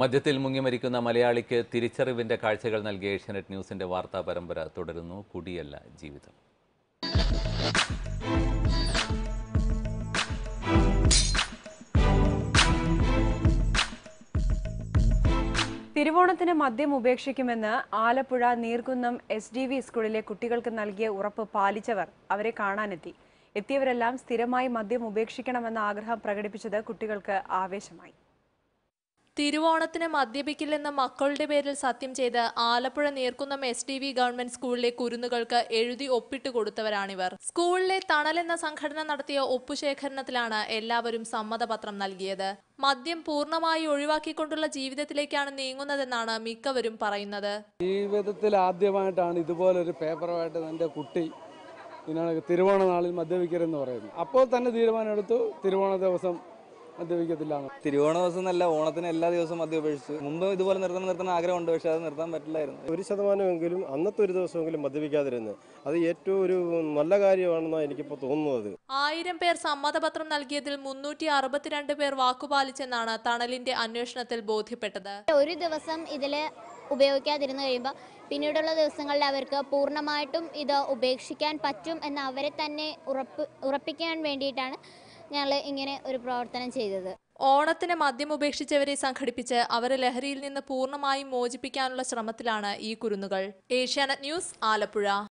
മദ്യത്തിൽ മുങ്ങിമരിക്കുന്ന മലയാളിക്ക് തിരിച്ചറിവിന്റെ കാഴ്ചകൾ നൽകിയ ഏഷ്യാനെറ്റ് ന്യൂസിന്റെ വാർത്താ പരമ്പര തുടരുന്നു. കുടിയല്ല ജീവിതം. തിരുവോണത്തിന് മദ്യം ഉപേക്ഷിക്കുമെന്ന് Alappuzha Neerkunnam S D V സ്കൂളിലെ കുട്ടികൾക്ക് നൽകിയ ഉറപ്പ് പാലിച്ചവർ അവരെ കാണാനെത്തി. എത്തിയവരെല്ലാം സ്ഥിരമായി മദ്യം ഉപേക്ഷിക്കണമെന്ന ആഗ്രഹം പ്രകടിപ്പിച്ചത് കുട്ടികൾക്ക് ആവേശമായി. തിരുവോണത്തിന് മദ്യപിക്കില്ലെന്ന മക്കളുടെ പേരിൽ സത്യം ചെയ്ത് Alappuzha Neerkunnam S D V government സ്കൂളിലെ കുരുന്നുകൾക്ക് എഴുതി ഒപ്പിട്ട് കൊടുത്തവരാണിവർ. സ്കൂളിലെ തണൽ എന്ന സംഘടന നടത്തിയ ഒപ്പുശേഖരണത്തിലാണ് എല്ലാവരും സമ്മതപത്രം നൽകിയത്. മദ്യം പൂർണമായി ഒഴിവാക്കിക്കൊണ്ടുള്ള ജീവിതത്തിലേക്കാണ് നീങ്ങുന്നതെന്നാണ് മിക്കവരും പറയുന്നത്. ജീവിതത്തിൽ ആദ്യമായിട്ടാണ് ഇതുപോലൊരു പേപ്പറുമായിട്ട് എന്റെ കുട്ടി തിരുവോണ നാളിൽ മദ്യപിക്കരുതെന്ന് പറയുന്നത്. അപ്പോൾ തന്നെ തീരുമാനമെടുത്തു. തിരുവോണ ദിവസം മദ്യപിക്കത്തില്ല തിരുവോണ ദിവസം എന്നല്ല ഓണത്തിന് എല്ലാ ദിവസവും മദ്യപേക്ഷിച്ചു. മുമ്പ് ഇതുപോലെ നിർത്തണം നിർത്തണം ആഗ്രഹമുണ്ട് പക്ഷെ അത് നിർത്താൻ പറ്റില്ലായിരുന്നു. ഒരു ശതമാനമെങ്കിലും അന്നത്തെ ഒരു ദിവസമെങ്കിലും മദ്യപിക്കാതിരുന്നു അത് ഏറ്റവും ഒരു നല്ല കാര്യമാണെന്നാണ് എനിക്കിപ്പോൾ തോന്നുന്നത്. ആയിരം പേർ സമ്മതപത്രം നൽകിയതിൽ മുന്നൂറ്റി അറുപത്തിരണ്ട് പേർ വാക്കുപാലിച്ചെന്നാണ് തണലിന്റെ അന്വേഷണത്തിൽ ബോധ്യപ്പെട്ടത്. ഒരു ദിവസം ഇതിൽ ഉപയോഗിക്കാതിരുന്നു കഴിയുമ്പോൾ പിന്നീടുള്ള ദിവസങ്ങളിൽ അവർക്ക് പൂർണമായിട്ടും ഇത് ഉപേക്ഷിക്കാൻ പറ്റും എന്ന് അവരെ തന്നെ ഉറപ്പ് ഉറപ്പിക്കാൻ വേണ്ടിയിട്ടാണ് ഞങ്ങൾ ഇങ്ങനെ ഒരു പ്രവർത്തനം ചെയ്തത്. ഓണത്തിന് മദ്യം ഉപേക്ഷിച്ചവരെ സംഘടിപ്പിച്ച് അവരെ ലഹരിയിൽ നിന്ന് പൂർണമായും മോചിപ്പിക്കാനുള്ള ശ്രമത്തിലാണ് ഈ കുരുന്നുകൾ. Asianet news Alappuzha.